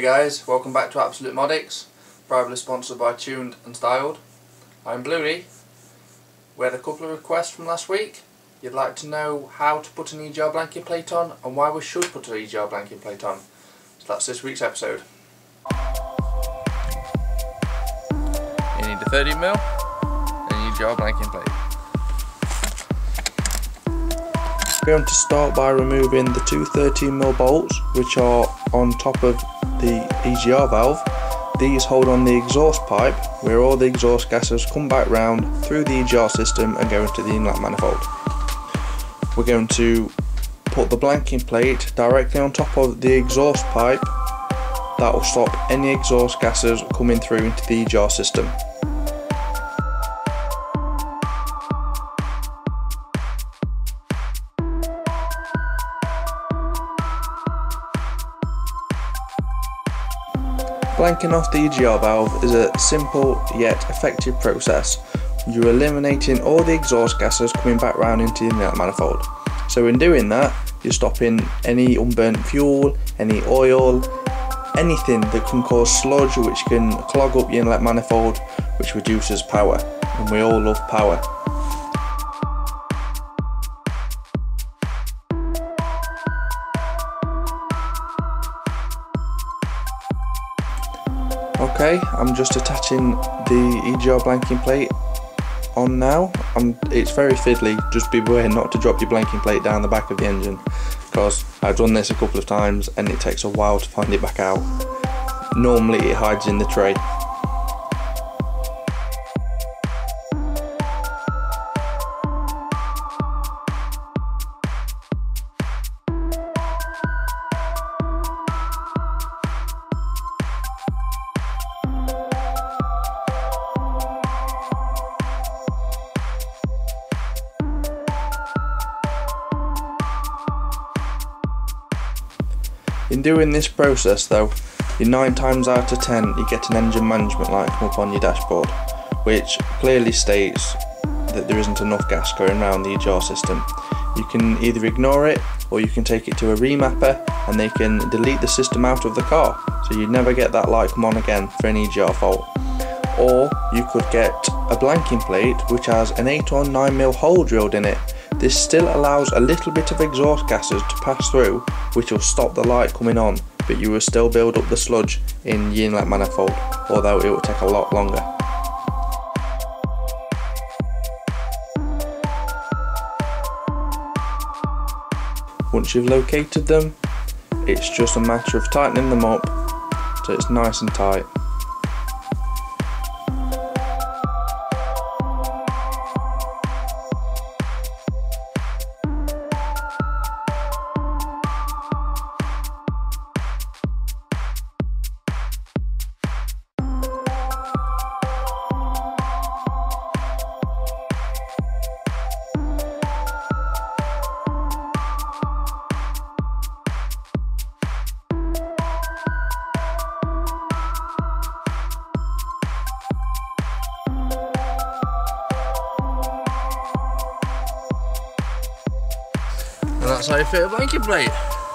guys, welcome back to Absolute Modics, proudly sponsored by Tuned and Styled. I'm Bluey. We had a couple of requests from last week. You'd like to know how to put an EGR blanking plate on and why we should put an EGR blanking plate on. So that's this week's episode. You need a 30mm and an EGR blanking plate. We're going to start by removing the two 13mm bolts which are on top of the EGR valve. These hold on the exhaust pipe where all the exhaust gases come back round through the EGR system and go into the inlet manifold. We're going to put the blanking plate directly on top of the exhaust pipe that will stop any exhaust gases coming through into the EGR system. Blanking off the EGR valve is a simple yet effective process. You're eliminating all the exhaust gases coming back round into the inlet manifold. So in doing that, you're stopping any unburnt fuel, any oil, anything that can cause sludge which can clog up your inlet manifold which reduces power. And we all love power. Okay, I'm just attaching the EGR blanking plate on now. I'm, it's very fiddly, just beware not to drop your blanking plate down the back of the engine because I've done this a couple of times and it takes a while to find it back out. Normally it hides in the tray. In doing this process though, you 9 times out of 10 you get an engine management light come up on your dashboard, which clearly states that there isn't enough gas going around the EGR system. You can either ignore it or you can take it to a remapper and they can delete the system out of the car so you never get that light come on again for an EGR fault. Or you could get a blanking plate which has an 8 or 9mm hole drilled in it this still allows a little bit of exhaust gases to pass through which will stop the light coming on but you will still build up the sludge in the inlet manifold although it will take a lot longer. Once you've located them it's just a matter of tightening them up so it's nice and tight. You fit a blanking plate.